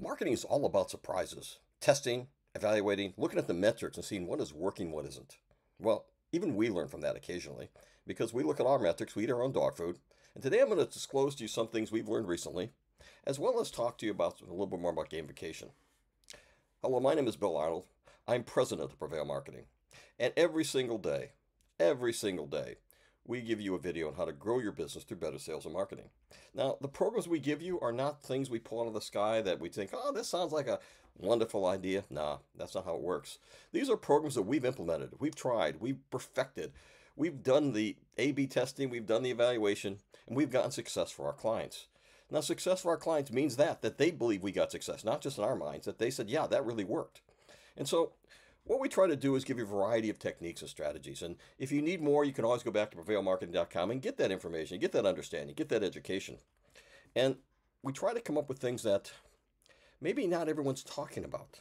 Marketing is all about surprises, testing, evaluating, looking at the metrics and seeing what is working, what isn't. Well, even we learn from that occasionally because we look at our metrics, we eat our own dog food. And today I'm going to disclose to you some things we've learned recently, as well as talk to you about a little bit more about gamification. Hello, my name is Bill Arnold. I'm president of Prevail Marketing. And every single day, every single day, we give you a video on how to grow your business through better sales and marketing. Now, the programs we give you are not things we pull out of the sky that we think, oh, this sounds like a wonderful idea. Nah, that's not how it works. These are programs that we've implemented, we've tried, we've perfected, we've done the A B testing, we've done the evaluation, and we've gotten success for our clients. Now, success for our clients means that, that they believe we got success, not just in our minds, that they said, yeah, that really worked. And so what we try to do is give you a variety of techniques and strategies. And if you need more, you can always go back to prevailmarketing.com and get that information, get that understanding, get that education. And we try to come up with things that maybe not everyone's talking about.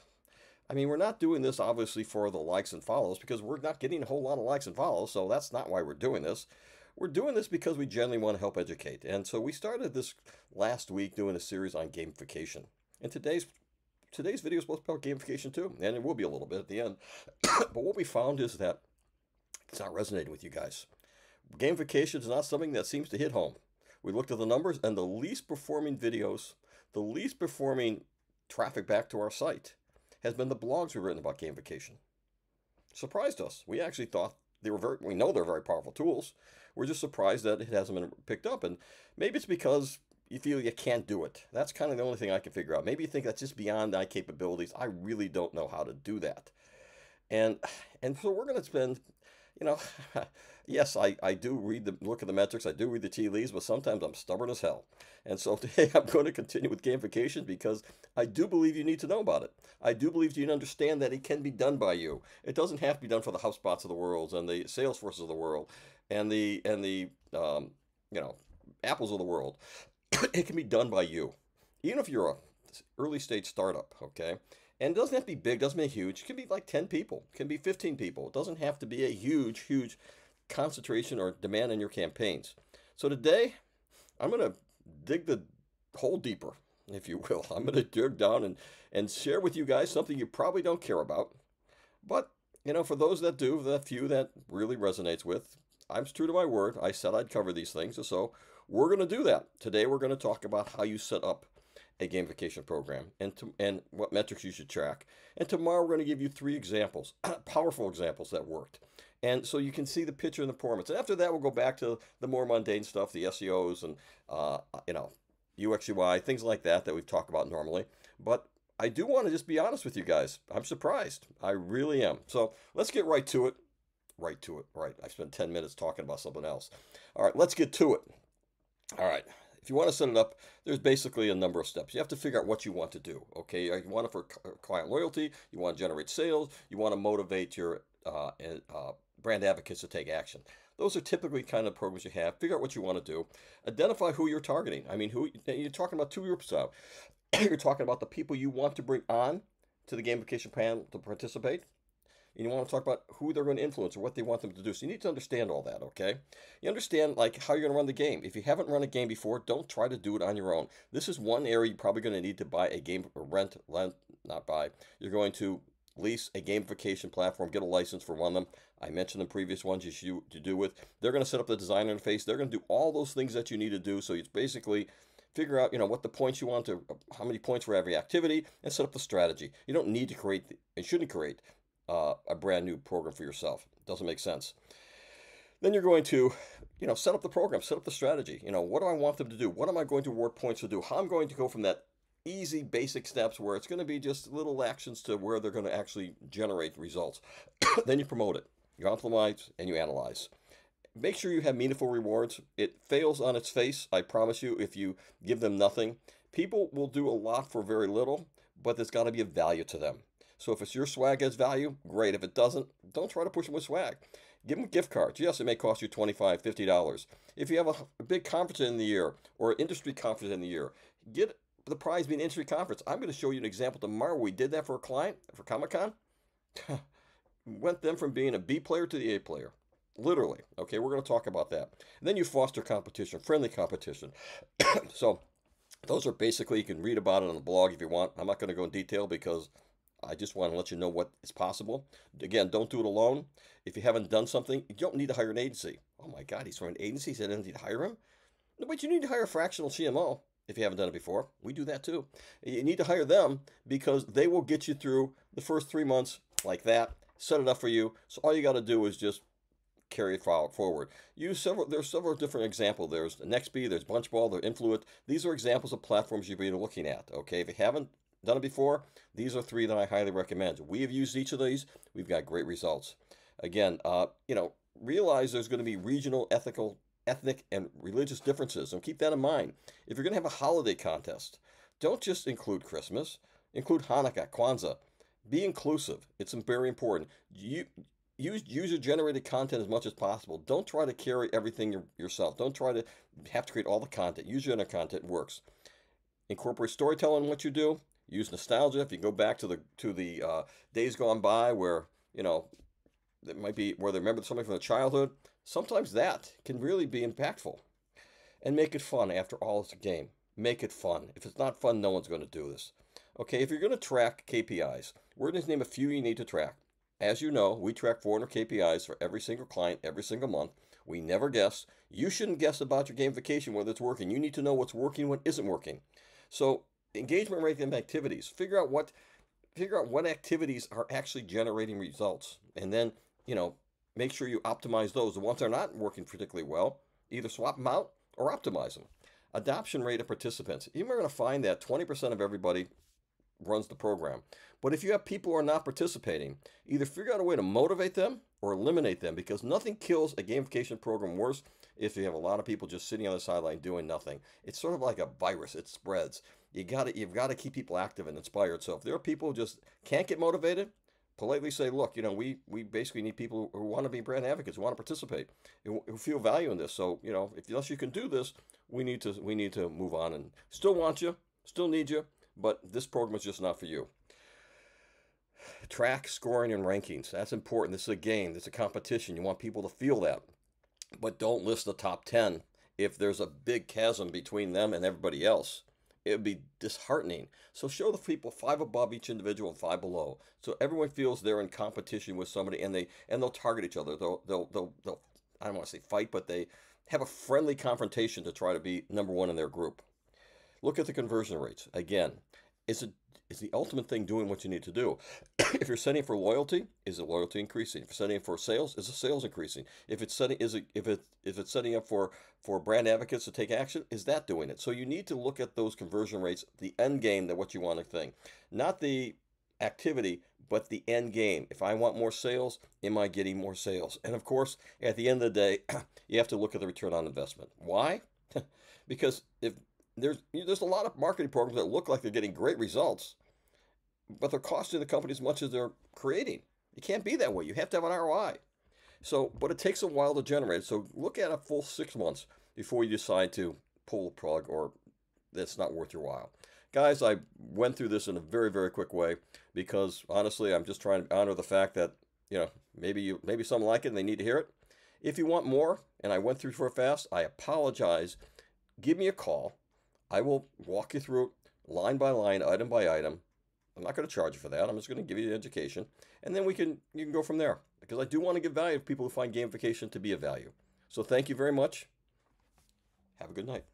I mean, we're not doing this obviously for the likes and follows because we're not getting a whole lot of likes and follows, so that's not why we're doing this. We're doing this because we generally want to help educate. And so we started this last week doing a series on gamification. And today's today's video is about gamification too, and it will be a little bit at the end. but what we found is that it's not resonating with you guys. Gamification is not something that seems to hit home. We looked at the numbers, and the least performing videos, the least performing traffic back to our site has been the blogs we've written about gamification. Surprised us. We actually thought they were very, we know they're very powerful tools. We're just surprised that it hasn't been picked up. And maybe it's because you feel you can't do it. That's kind of the only thing I can figure out. Maybe you think that's just beyond my capabilities. I really don't know how to do that. And and so we're going to spend, you know, yes, I, I do read the look at the metrics. I do read the tea leaves, but sometimes I'm stubborn as hell. And so today I'm going to continue with gamification because I do believe you need to know about it. I do believe you need to understand that it can be done by you. It doesn't have to be done for the HubSpots of the world and the Salesforces of the world and the and the um, you know apples of the world. it can be done by you. Even if you're a early stage startup, okay? And it doesn't have to be big, doesn't be huge. It can be like 10 people, it can be 15 people. It doesn't have to be a huge, huge concentration or demand in your campaigns. So today, I'm going to dig the hole deeper, if you will. I'm going to dig down and, and share with you guys something you probably don't care about. But, you know, for those that do, the few that really resonates with, I'm true to my word. I said I'd cover these things. So we're going to do that. Today we're going to talk about how you set up a gamification program and to, and what metrics you should track. And tomorrow we're going to give you three examples, powerful examples that worked. And so you can see the picture and the performance. And after that, we'll go back to the more mundane stuff, the SEOs and, uh, you know, UX, UI, things like that that we've talked about normally. But I do want to just be honest with you guys. I'm surprised. I really am. So let's get right to it. Right to it. Right. I spent 10 minutes talking about something else. All right, let's get to it. All right. If you want to set it up, there's basically a number of steps. You have to figure out what you want to do. Okay, you want it for client loyalty. You want to generate sales. You want to motivate your uh, uh, brand advocates to take action. Those are typically kind of programs you have. Figure out what you want to do. Identify who you're targeting. I mean, who you're talking about two groups now. you're talking about the people you want to bring on to the gamification panel to participate and you want to talk about who they're going to influence or what they want them to do. So you need to understand all that, okay? You understand like how you're going to run the game. If you haven't run a game before, don't try to do it on your own. This is one area you're probably going to need to buy a game or rent, rent not buy. You're going to lease a gamification platform, get a license for one of them. I mentioned the previous ones you should to do with. They're going to set up the design interface. They're going to do all those things that you need to do. So it's basically figure out you know what the points you want to how many points for every activity and set up the strategy you don't need to create and shouldn't create uh, a brand new program for yourself. Doesn't make sense. Then you're going to, you know, set up the program, set up the strategy. You know, what do I want them to do? What am I going to award points to do? How I'm going to go from that easy basic steps where it's going to be just little actions to where they're going to actually generate results. then you promote it, you optimize, and you analyze. Make sure you have meaningful rewards. It fails on its face, I promise you, if you give them nothing. People will do a lot for very little, but there's got to be a value to them. So if it's your swag has value, great. If it doesn't, don't try to push them with swag. Give them gift cards. Yes, it may cost you $25, $50. If you have a, a big conference in the year or an industry conference in the year, get the prize being industry conference. I'm going to show you an example tomorrow. We did that for a client for Comic Con. Went them from being a B player to the A player. Literally. Okay, we're going to talk about that. And then you foster competition, friendly competition. so those are basically, you can read about it on the blog if you want. I'm not going to go in detail because I just want to let you know what is possible. Again, don't do it alone. If you haven't done something, you don't need to hire an agency. Oh my God, he's from an agency, so I didn't need to hire him? No, but you need to hire a fractional CMO if you haven't done it before. We do that too. You need to hire them because they will get you through the first three months like that, set it up for you. So all you got to do is just carry it forward. Use several. There's several different examples. There's Nextbee, there's Bunchball, there's Influent. These are examples of platforms you've been looking at. Okay, if you haven't done it before, these are three that I highly recommend. We have used each of these. We've got great results. Again, uh, you know, realize there's going to be regional, ethical, ethnic, and religious differences, and keep that in mind. If you're going to have a holiday contest, don't just include Christmas. Include Hanukkah, Kwanzaa. Be inclusive. It's very important. You use user generated content as much as possible. Don't try to carry everything yourself. Don't try to have to create all the content. User generated content works. Incorporate storytelling in what you do. Use nostalgia. If you go back to the to the uh, days gone by where you know it might be where they remember something from their childhood, sometimes that can really be impactful. And make it fun. After all, it's a game. Make it fun. If it's not fun, no one's going to do this. Okay, if you're going to track KPIs, we're going to name a few you need to track. As you know, we track 400 KPIs for every single client every single month. We never guess. You shouldn't guess about your gamification whether it's working. You need to know what's working, what isn't working. So engagement rate and activities. Figure out what figure out what activities are actually generating results, and then you know make sure you optimize those. The ones that are not working particularly well, either swap them out or optimize them. Adoption rate of participants. You're going to find that 20% of everybody runs the program. But if you have people who are not participating, either figure out a way to motivate them or eliminate them because nothing kills a gamification program worse if you have a lot of people just sitting on the sideline doing nothing. It's sort of like a virus, it spreads. You got you've got to keep people active and inspired. So if there are people who just can't get motivated, politely say, look, you know, we we basically need people who want to be brand advocates, who want to participate, who, who feel value in this. So, you know, if unless you can do this, we need to we need to move on and still want you, still need you, but this program is just not for you. Track scoring and rankings. That's important. This is a game. This is a competition. You want people to feel that. But don't list the top 10 if there's a big chasm between them and everybody else. It would be disheartening. So show the people five above each individual and five below. So everyone feels they're in competition with somebody and they and they'll target each other. They'll they'll they'll, they'll I don't want to say fight, but they have a friendly confrontation to try to be number one in their group. Look at the conversion rates. Again, is it is the ultimate thing doing what you need to do. if you're setting for loyalty, is the loyalty increasing? If you're setting for sales, is the sales increasing? If it's setting is it if it if it's setting up for for brand advocates to take action, is that doing it? So you need to look at those conversion rates, the end game that what you want to think, not the activity, but the end game. If I want more sales, am I getting more sales? And of course, at the end of the day, you have to look at the return on investment. Why? because if there's there's a lot of marketing programs that look like they're getting great results, but they're costing the company as much as they're creating. It can't be that way. You have to have an ROI. So, but it takes a while to generate. So look at a full six months before you decide to pull the plug or that's not worth your while. Guys, I went through this in a very, very quick way because honestly, I'm just trying to honor the fact that, you know, maybe you maybe some like it and they need to hear it. If you want more, and I went through for fast, I apologize. Give me a call. I will walk you through it line by line, item by item. I'm not going to charge you for that. I'm just going to give you the education, and then we can you can go from there. Because I do want to give value to people who find gamification to be of value. So thank you very much. Have a good night.